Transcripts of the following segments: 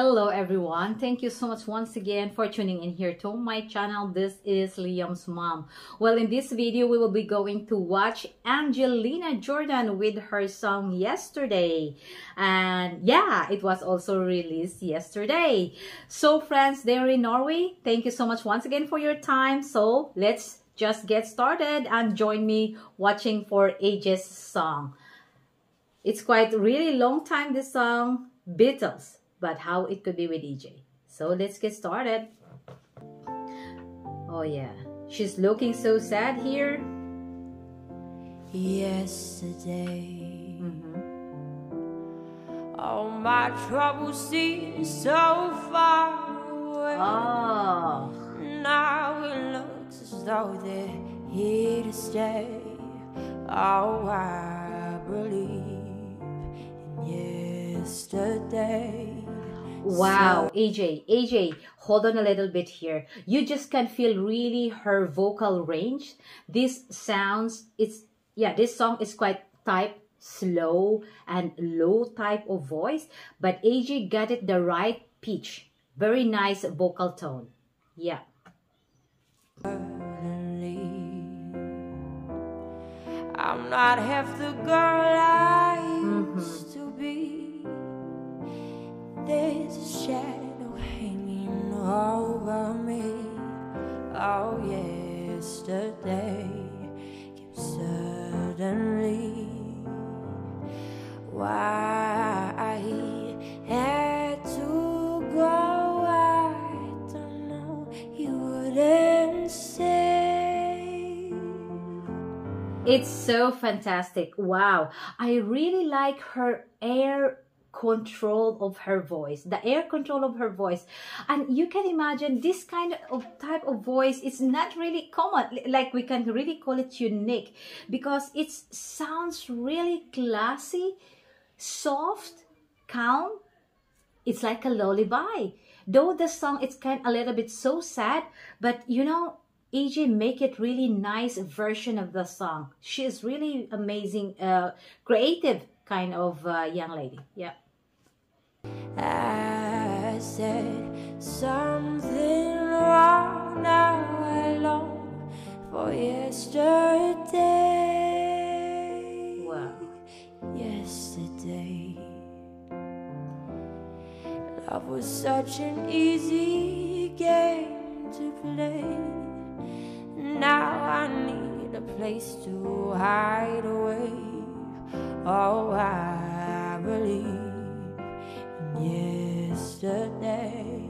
Hello everyone. Thank you so much once again for tuning in here to my channel. This is Liam's mom. Well, in this video, we will be going to watch Angelina Jordan with her song Yesterday. And yeah, it was also released yesterday. So friends, there in Norway, thank you so much once again for your time. So let's just get started and join me watching for AJ's song. It's quite really long time this song, Beatles but how it could be with AJ. So let's get started. Oh yeah, she's looking so sad here. Yesterday, mm -hmm. all my troubles seem so far away. Oh. Now it looks as though they're here to stay. Oh, I believe in yesterday. Wow, so, AJ, AJ, hold on a little bit here. You just can feel really her vocal range. This sounds, it's, yeah, this song is quite type slow and low type of voice, but AJ got it the right pitch. Very nice vocal tone. Yeah. I'm not half the girl I There's a shadow hanging over me. Oh, yesterday came suddenly. Why I had to go, I don't know. You wouldn't say. It's so fantastic. Wow. I really like her air control of her voice the air control of her voice and you can imagine this kind of type of voice is not really common like we can really call it unique because it sounds really classy soft calm it's like a lullaby though the song it's kind of a little bit so sad but you know AJ make it really nice version of the song. She is really amazing, uh, creative kind of uh, young lady. Yeah. I said something wrong. Now I long for yesterday. Wow. Yesterday. Love was such an easy game to play. Now I need a place to hide away. Oh, I believe yesterday.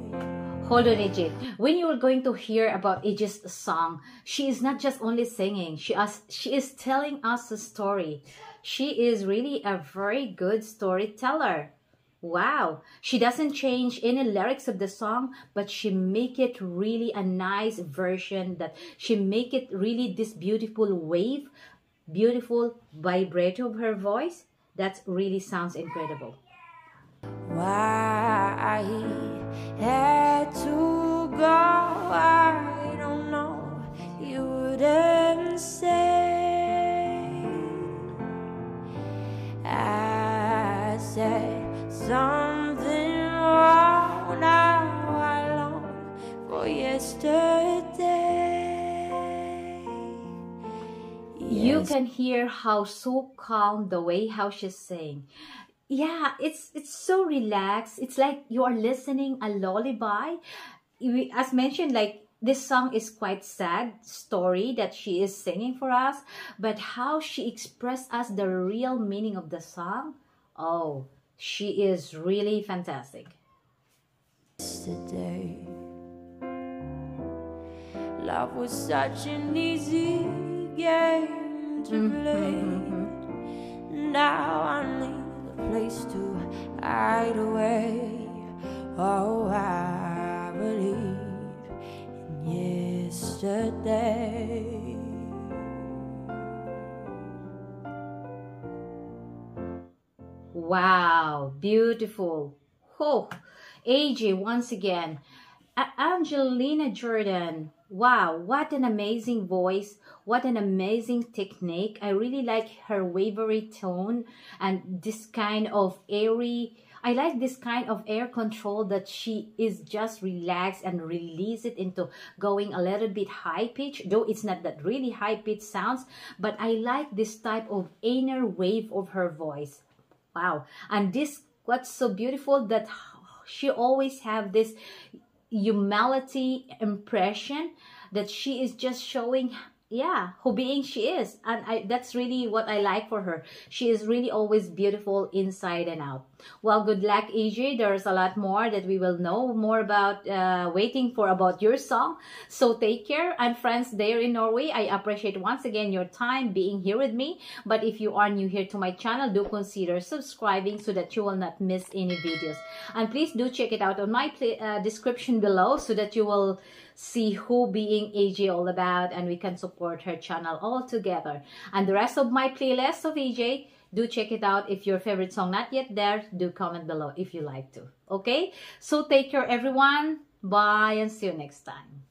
Hold on, AJ. When you are going to hear about AJ's song, she is not just only singing. She is, she is telling us a story. She is really a very good storyteller. Wow. She doesn't change any lyrics of the song, but she make it really a nice version that she make it really this beautiful wave, beautiful vibrato of her voice. That really sounds incredible why I had to go. I don't know. You wouldn't say. I said something wrong. Now I long for yesterday. You can hear how so calm the way how she's saying yeah it's it's so relaxed. It's like you are listening a lullaby. As mentioned like this song is quite sad story that she is singing for us but how she expressed us the real meaning of the song oh she is really fantastic. Yesterday love was such an easy game to mm-hmm, play. Now i need place to hide away. Oh, I believe in yesterday. Wow, beautiful. Oh, AJ once again. Angelina Jordan Wow, what an amazing voice. What an amazing technique. I really like her wavery tone and this kind of airy I like this kind of air control that she is just relaxed and release it into going a little bit high pitch, though it's not that really high pitch sounds, but I like this type of inner wave of her voice. Wow. And this, what's so beautiful that she always have this humility impression that she is just showing yeah who being she is. And I, that's really what i like for her. She is really always beautiful inside and out well good luck aj there's a lot more that we will know more about uh, waiting for about your song. So take care and friends there in norway. I appreciate once again your time being here with me. But if you are new here to my channel do consider subscribing so that you will not miss any videos. And please do check it out on my uh, description below so that you will see who being AJ all about and we can support her channel all together. And the rest of my playlist of AJ, do check it out. If your favorite song not yet there, do comment below if you like to. Okay? So take care everyone. Bye and see you next time.